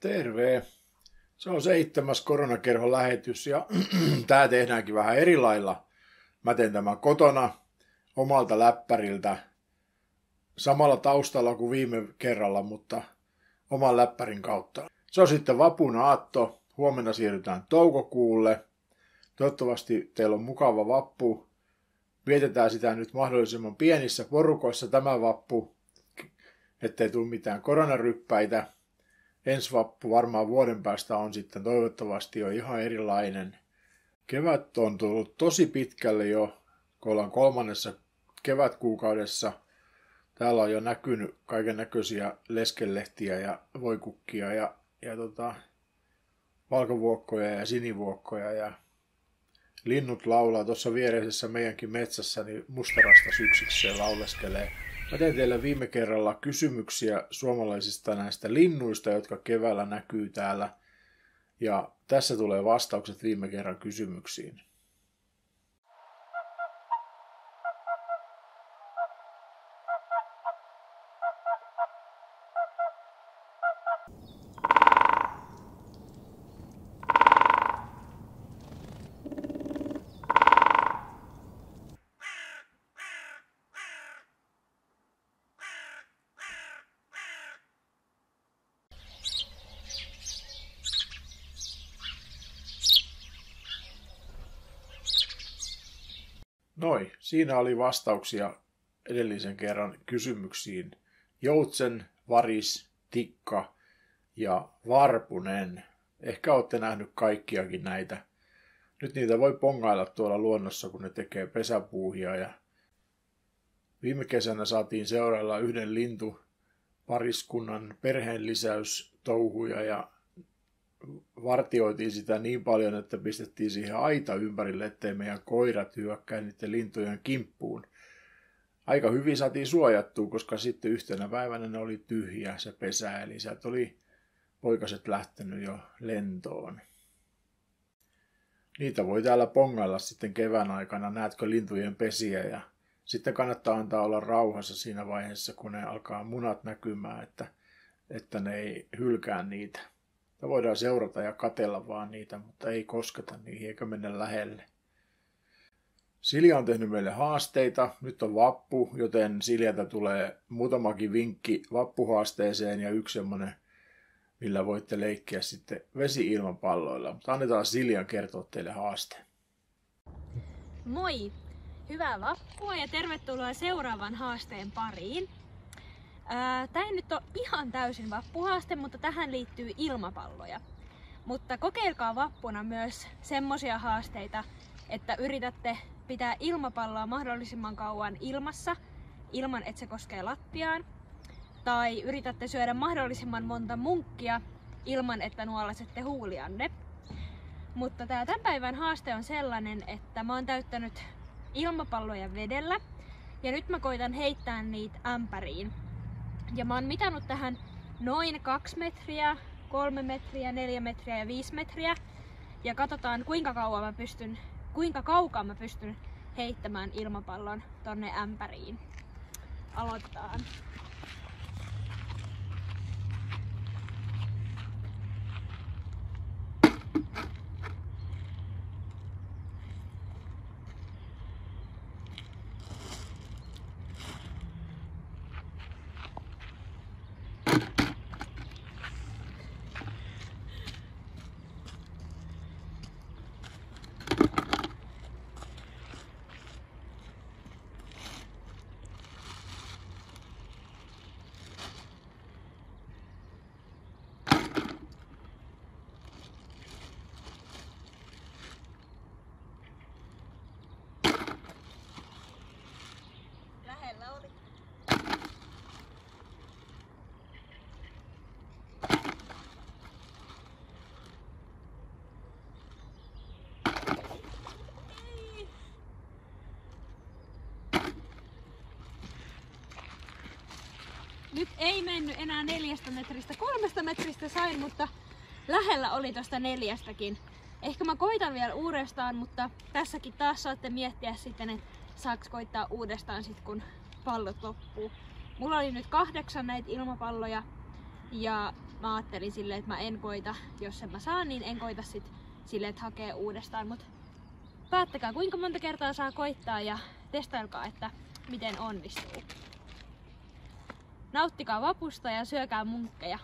Terve. Se on seitsemäs koronakerhon lähetys ja tämä tehdäänkin vähän eri lailla. Mä teen tämän kotona omalta läppäriltä samalla taustalla kuin viime kerralla, mutta oman läppärin kautta. Se on sitten vapun aatto. Huomenna siirrytään toukokuulle. Toivottavasti teillä on mukava vappu. Vietetään sitä nyt mahdollisimman pienissä porukoissa tämä vappu, ettei tule mitään koronaryppäitä ensi vappu varmaan vuoden päästä on sitten toivottavasti jo ihan erilainen. Kevät on tullut tosi pitkälle jo, kun ollaan kolmannessa kevätkuukaudessa. Täällä on jo näkynyt kaiken näköisiä leskelehtiä ja voikukkia ja, ja tota, valkovuokkoja ja sinivuokkoja ja linnut laulaa tuossa viereisessä meidänkin metsässä, niin mustarasta syksiksi se lauleskelee. Mä tein teille viime kerralla kysymyksiä suomalaisista näistä linnuista, jotka keväällä näkyy täällä. Ja tässä tulee vastaukset viime kerran kysymyksiin. Noi, siinä oli vastauksia edellisen kerran kysymyksiin. Joutsen, Varis, Tikka ja Varpunen. Ehkä olette nähnyt kaikkiakin näitä. Nyt niitä voi pongailla tuolla luonnossa, kun ne tekee pesäpuuhia. Ja viime kesänä saatiin seurailla yhden lintu pariskunnan perheen touhuja ja vartioitiin sitä niin paljon, että pistettiin siihen aita ympärille, ettei meidän koirat hyökkää niiden lintujen kimppuun. Aika hyvin saatiin suojattua, koska sitten yhtenä päivänä ne oli tyhjä se pesä, eli sieltä oli poikaset lähtenyt jo lentoon. Niitä voi täällä pongailla sitten kevään aikana, näetkö lintujen pesiä ja sitten kannattaa antaa olla rauhassa siinä vaiheessa, kun ne alkaa munat näkymään, että, että ne ei hylkää niitä. Me voidaan seurata ja katella vaan niitä, mutta ei kosketa niihin eikä mennä lähelle. Silja on tehnyt meille haasteita. Nyt on vappu, joten Siljalta tulee muutamakin vinkki vappuhaasteeseen ja yksi semmoinen, millä voitte leikkiä sitten vesi-ilmapalloilla. Mutta annetaan Siljan kertoa teille haaste. Moi! Hyvää vappua ja tervetuloa seuraavan haasteen pariin. Tämä ei nyt ole ihan täysin vappuhaaste, mutta tähän liittyy ilmapalloja. Mutta kokeilkaa vappuna myös semmosia haasteita, että yritätte pitää ilmapalloa mahdollisimman kauan ilmassa, ilman että se koskee lattiaan. Tai yritätte syödä mahdollisimman monta munkkia ilman, että nuolasette huulianne. Mutta tämä tämän päivän haaste on sellainen, että mä oon täyttänyt ilmapalloja vedellä. Ja nyt mä koitan heittää niitä ämpäriin ja mä oon mitannut tähän noin 2 metriä, 3 metriä, 4 metriä ja 5 metriä. Ja katsotaan kuinka kauan mä pystyn, kuinka kaukaa mä pystyn heittämään ilmapallon tonne ämpäriin. Aloitetaan. Nyt ei mennyt enää neljästä metristä. Kolmesta metristä sain, mutta lähellä oli tosta neljästäkin. Ehkä mä koitan vielä uudestaan, mutta tässäkin taas saatte miettiä sitten, että saaks koittaa uudestaan sit kun pallot loppuu. Mulla oli nyt kahdeksan näitä ilmapalloja ja mä ajattelin silleen, että mä en koita, jos en mä saa, niin en koita sit silleen, että hakee uudestaan. Mut päättäkää kuinka monta kertaa saa koittaa ja testailkaa, että miten onnistuu. Nauttikaa vapusta ja syökää munkkeja.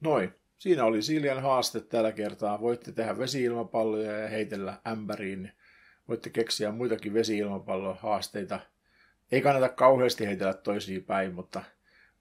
Noin. Siinä oli Siljan haaste tällä kertaa. Voitte tehdä vesiilmapalloja ja heitellä ämpäriin. Voitte keksiä muitakin vesiilmapallohaasteita. Ei kannata kauheasti heitellä toisiin päin, mutta,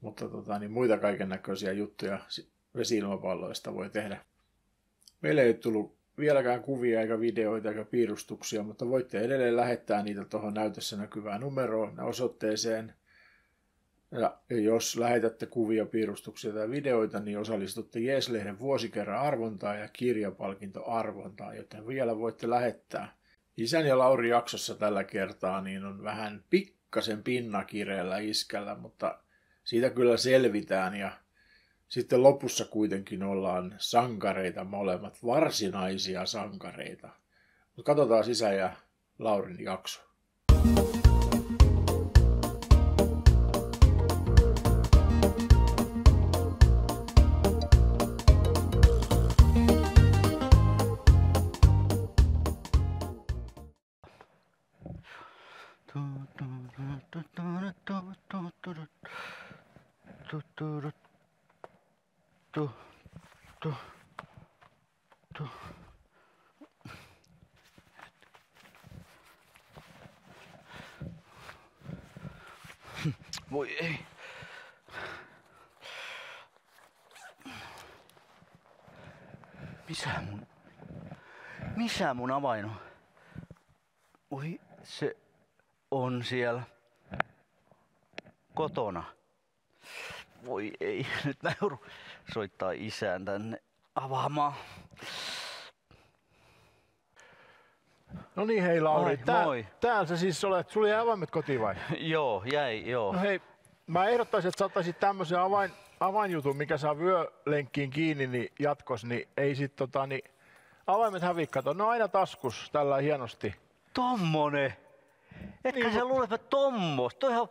mutta tota, niin muita kaiken näköisiä juttuja vesiilmapalloista voi tehdä. Meille ei tullut vieläkään kuvia eikä videoita eikä piirustuksia, mutta voitte edelleen lähettää niitä tuohon näytössä näkyvään numeroon osoitteeseen ja jos lähetätte kuvia, piirustuksia tai videoita, niin osallistutte Jeeslehden vuosikerran arvontaan ja kirjapalkintoarvontaan, joten vielä voitte lähettää. Isän ja Lauri jaksossa tällä kertaa niin on vähän pikkasen pinnakireellä iskällä, mutta siitä kyllä selvitään ja sitten lopussa kuitenkin ollaan sankareita molemmat, varsinaisia sankareita. Mutta katsotaan sisä ja Laurin jakso. Voi ei. Missä mun... Missä mun avain on? Oi, se on siellä kotona. Voi ei, nyt mä joudun soittaa isään tänne avaamaan. No niin, hei Lauri. Ai, Tää, moi. täällä sä siis olet, sulla jäi avaimet kotiin vai? joo, jäi, joo. No hei, mä ehdottaisin, että saattaisit tämmöisen avain, avainjutun, mikä saa vyölenkkiin kiinni niin jatkos, niin ei sit tota, niin avaimet häviä, kato. Ne on aina taskus tällä hienosti. Tommonen. Etkä Niin, sä luule, että tommos. Toi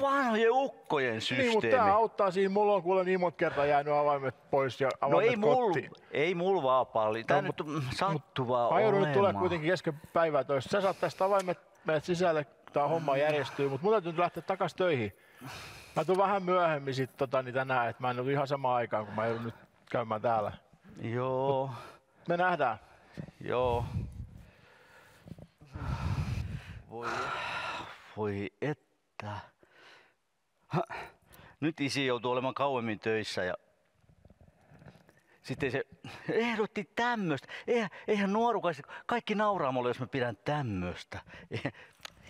vanhojen ukkojen systeemi. Niin, mutta tää auttaa siinä. Mulla on kuule niin monta kertaa jäänyt avaimet pois ja no avaimet ei mul, ei mul vaan paljon. Tää No, nyt mut- on Mä joudun nyt tulee kuitenkin kesken päivää töistä. Sä saat tästä avaimet, menet sisälle, tää homma järjestyy, mutta mun täytyy nyt lähteä takas töihin. Mä tuun vähän myöhemmin sit tota, niin tänään, että mä en ole ihan samaan aikaan, kun mä joudun nyt käymään täällä. Joo, Me nähdään. joo. Voi, voi että. Nyt isi joutuu olemaan kauemmin töissä ja sitten se ehdotti tämmöistä. Eihän, eihän nuorukaiset, kaikki nauraa mulle, jos mä pidän tämmöistä.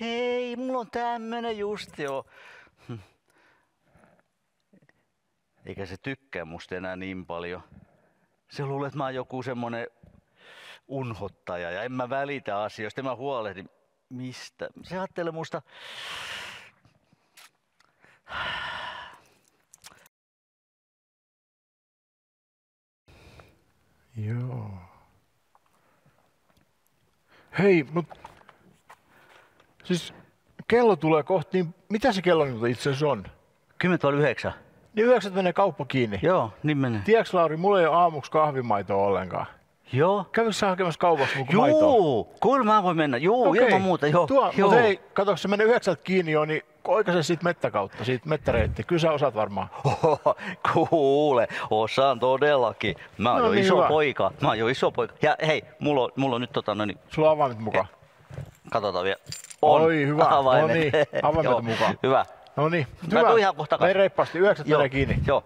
Hei, mulla on tämmönen just jo. Hm. Eikä se tykkää musta enää niin paljon. Se luulee, että mä oon joku semmonen unhottaja ja en mä välitä asioista, en mä huolehdi mistä. Se ajattelee musta... Joo. Hei, mut... Siis kello tulee kohti, niin mitä se kello nyt itse asiassa on? 10 vai 9? Niin yhdeksät menee kauppa kiinni. Joo, niin menee. Tiedätkö Lauri, mulla ei ole aamuksi kahvimaitoa ollenkaan. Joo. Kävikö sä hakemassa kaupassa mun maitoa? Joo, kyllä mä voin mennä. Joo, ilman muuta. Joo, Tuo, joo. Mutta hei, kato, se menee yhdeksältä kiinni jo, niin oikaise siitä mettäkautta, siitä mettäreitti. Kyllä sä osaat varmaan. Oho, kuule, osaan todellakin. Mä oon No jo niin, iso hyvä. poika. Mä oon jo iso poika. Ja hei, mulla on, mulla on nyt tota, no niin, Sulla on avaimet mukaan. katsotaan vielä. Oi, hyvä. Avaimet. No niin, avaimet mukaan. Hyvä. No niin, Mä hyvä. tuun ihan kohta Mene reippaasti, yhdeksät menee kiinni. Joo.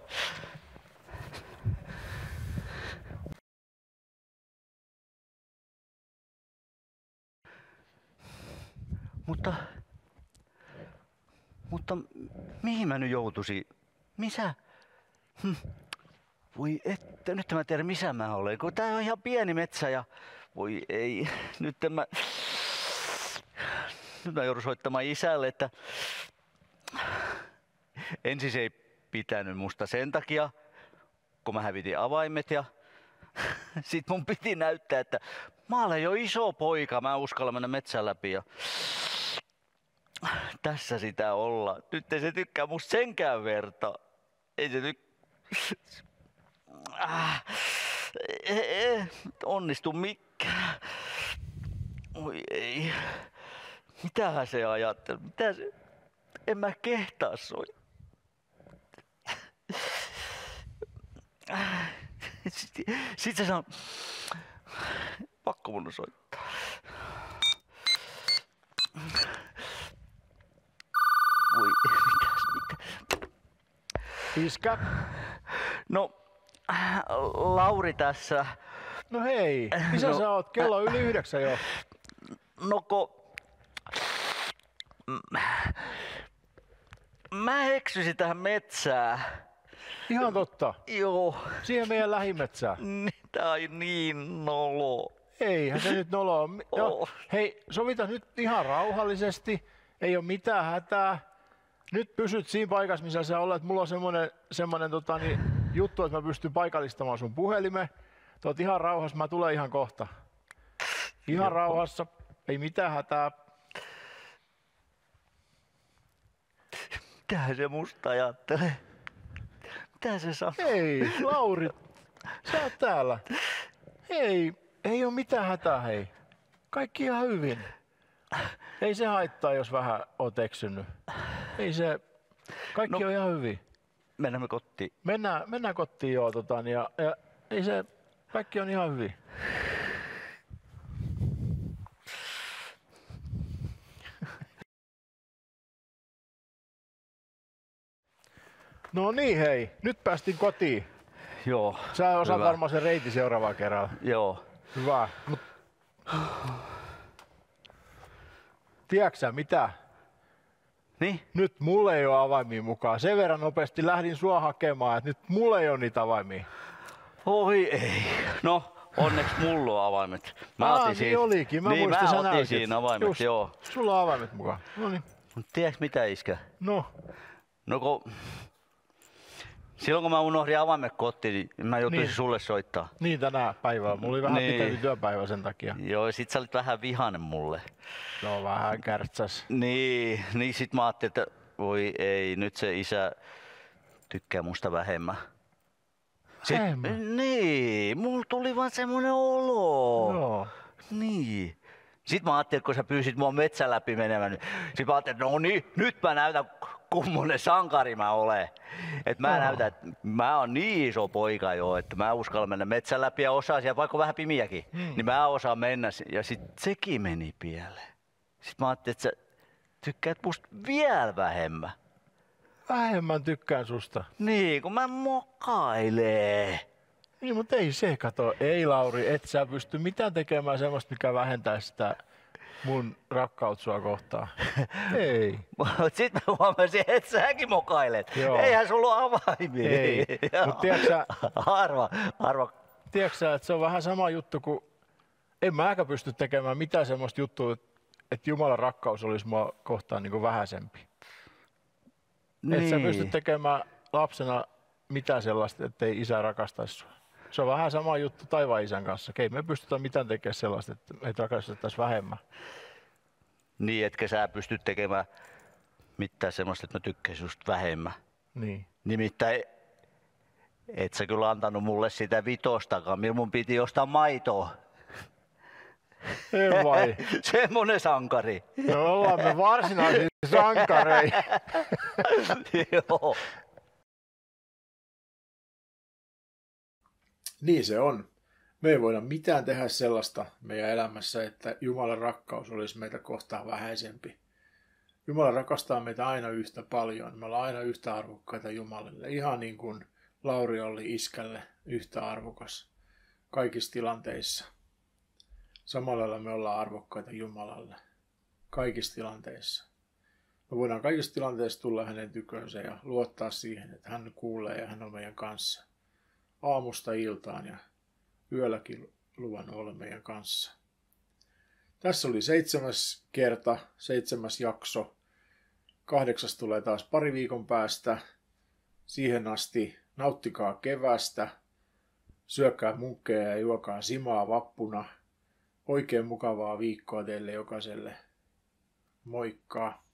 Mutta, mutta mihin mä nyt joutuisin? Missä? Hm. Voi että, nyt mä tiedän missä mä olen, kun tää on ihan pieni metsä ja voi ei, nyt mä, nyt mä joudun soittamaan isälle, että ensin se ei pitänyt musta sen takia, kun mä hävitin avaimet ja sit mun piti näyttää, että mä olen jo iso poika, mä uskallan mennä metsän läpi ja tässä sitä olla. Nyt ei se tykkää musta senkään verta. Ei se tykkää. Ah, ei, onnistu mikään. Oi ei. Mitähän se ajatteli? Mitä se? En mä kehtaa soi. Sitten sit se sanoo, pakko mun soittaa. Voi, mitäs, mitä? Iskä? No, Lauri tässä. No hei, missä No, sä oot? Kello on yli yhdeksän jo. No ko... Mä eksysin tähän metsään. Ihan totta. Joo. Siihen meidän lähimetsään. Tää on niin nolo. Eihän se nyt nolo ole. No, Oh. hei, sovitaan nyt ihan rauhallisesti. Ei ole mitään hätää. Nyt pysyt siinä paikassa, missä sä olet. Mulla on semmonen, semmonen tota, niin, juttu, että mä pystyn paikallistamaan sun puhelimen. Tuot ihan rauhassa, mä tulen ihan kohta. Ihan rauhassa, ei mitään hätää. Mitä se musta ajattelee? Mitä se sanoo? Hei, Lauri, sä oot täällä. Hei, ei ole mitään hätää, hei. Kaikki ihan hyvin. Ei se haittaa, jos vähän oot eksynyt. Ei se, kaikki No. on ihan hyvin. Mennään kotiin. Mennään, mennään kotiin joo, tota, niin ja, ja, ei se, kaikki on ihan hyvin. No niin hei, nyt päästiin kotiin. Joo. Sä osaat Hyvä. varmaan sen reitin seuraavalla kerralla. Joo. Hyvä. Mut... Tiedätkö sä mitä? Niin? Nyt mulle ei ole avaimia mukaan. Sen verran nopeasti lähdin sua hakemaan, että nyt mulle ei ole niitä avaimia. Oi ei. No, onneksi mulla on avaimet. Mä Aa, otin niin siinä. olikin. Mä niin, muistin, mä otin näytit. siinä avaimet, Just. joo. Sulla on avaimet mukaan. No niin. Mut tiedätkö mitä iskä? No, No kun... Silloin kun mä unohdin avaimet kotiin, niin mä joutuisin Niin. sulle soittaa. niin tänä päivänä. Mulla oli vähän Niin. pitempi työpäivä sen takia. Joo, sit sä olit vähän vihanen mulle. No vähän kärtsäs. Niin, niin sit mä ajattelin, että voi ei, nyt se isä tykkää musta vähemmän. Sit, Vähemmän? niin, mulla tuli vaan semmonen olo. Joo. Niin. Sitten mä ajattelin, kun sä pyysit mua metsän läpi menemään, niin sit mä ajattelin, että no niin, nyt mä näytän, kummonen sankari mä olen. Että mä Joo. näytän, että mä oon niin iso poika jo, että mä uskallan mennä metsän läpi ja osaan siellä, vaikka vähän pimiäkin, Hmm. niin mä osaan mennä. Ja sit sekin meni pieleen. Sitten mä ajattelin, että sä tykkäät musta vielä vähemmän. Vähemmän tykkään susta. Niin, kun mä mokailee. Niin, mutta ei se, kato. Ei Lauri, et sä pysty mitään tekemään semmoista, mikä vähentää sitä mun rakkaut sua kohtaan. Ei. Mut sit mä huomasin, että säkin mokailet. Joo. Eihän sulla ole avaimia. Ei. Mut tiedätkö sä- Arva, arva. Tiedätkö että se on vähän sama juttu kuin... En mäkään pysty tekemään mitään semmoista juttua, että Jumalan rakkaus olisi mua kohtaan niin kuin vähäisempi. Niin. Et sä pysty tekemään lapsena mitään sellaista, ettei isä rakastaisi sua. Se on vähän sama juttu taivaan isän kanssa. Ei me pystytä mitään tekemään sellaista, että meitä rakastettaisiin vähemmän. Niin, etkä sä pysty tekemään mitään semmoista, että mä tykkäisin just vähemmän. Niin. Nimittäin et sä kyllä antanut mulle sitä vitostakaan, millä mun piti ostaa maitoa. Ei vai? Semmonen sankari. Me ollaan me varsinaisia sankareita. Joo. Niin se on. Me ei voida mitään tehdä sellaista meidän elämässä, että Jumalan rakkaus olisi meitä kohtaan vähäisempi. Jumala rakastaa meitä aina yhtä paljon. Me ollaan aina yhtä arvokkaita Jumalille. Ihan niin kuin Lauri oli iskälle yhtä arvokas kaikissa tilanteissa. Samalla lailla me ollaan arvokkaita Jumalalle kaikissa tilanteissa. Me voidaan kaikissa tilanteissa tulla hänen tykönsä ja luottaa siihen, että hän kuulee ja hän on meidän kanssa aamusta iltaan ja yölläkin luvannut olla meidän kanssa. Tässä oli seitsemäs kerta, seitsemäs jakso. Kahdeksas tulee taas pari viikon päästä. Siihen asti nauttikaa kevästä, syökää munkkeja ja juokaa simaa vappuna. Oikein mukavaa viikkoa teille jokaiselle. Moikka!